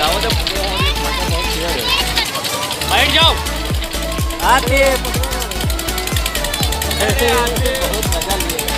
जाओ तो बैठ जाओ आते बहुत मज़ा लिया।